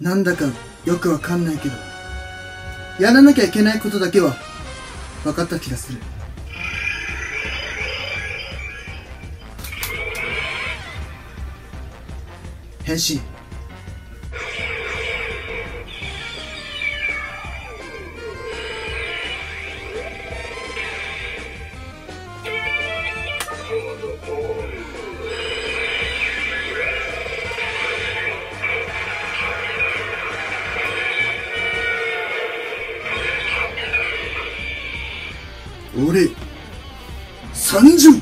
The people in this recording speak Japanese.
なんだかよくわかんないけど、やらなきゃいけないことだけは分かった気がする。変身。俺、30!